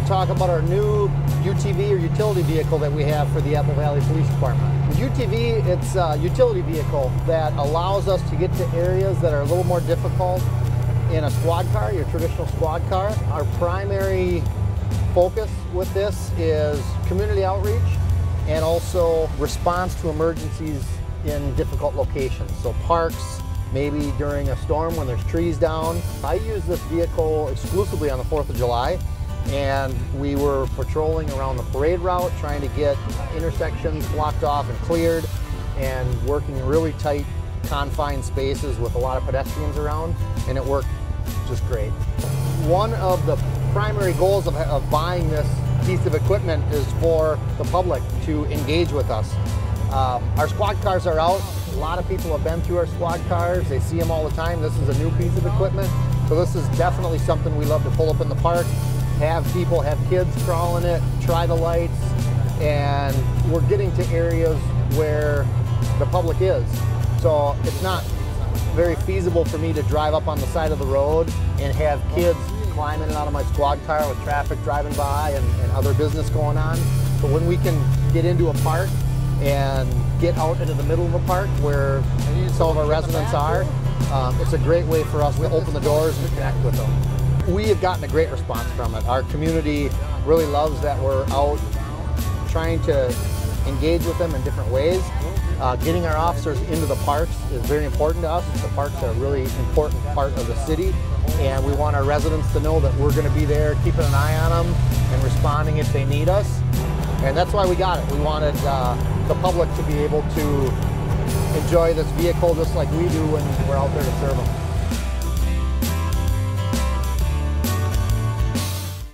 to talk about our new UTV or utility vehicle that we have for the Apple Valley Police Department. The UTV, it's a utility vehicle that allows us to get to areas that are a little more difficult in a squad car, your traditional squad car. Our primary focus with this is community outreach and also response to emergencies in difficult locations. So parks, maybe during a storm when there's trees down. I use this vehicle exclusively on the 4th of July and we were patrolling around the parade route trying to get intersections blocked off and cleared and working in really tight confined spaces with a lot of pedestrians around and it worked just great. One of the primary goals of, of buying this piece of equipment is for the public to engage with us. Um, our squad cars are out. A lot of people have been through our squad cars. They see them all the time. This is a new piece of equipment. So this is definitely something we love to pull up in the park, have people, have kids crawling it, try the lights, and we're getting to areas where the public is. So it's not very feasible for me to drive up on the side of the road and have kids climb in and out of my squad car with traffic driving by and, and other business going on. But when we can get into a park and get out into the middle of a park where some of our residents are, um, it's a great way for us to open the doors and connect with them. We have gotten a great response from it. Our community really loves that we're out trying to engage with them in different ways. Uh, getting our officers into the parks is very important to us. The parks are a really important part of the city and we want our residents to know that we're going to be there keeping an eye on them and responding if they need us. And that's why we got it. We wanted uh, the public to be able to enjoy this vehicle just like we do when we're out there to serve them.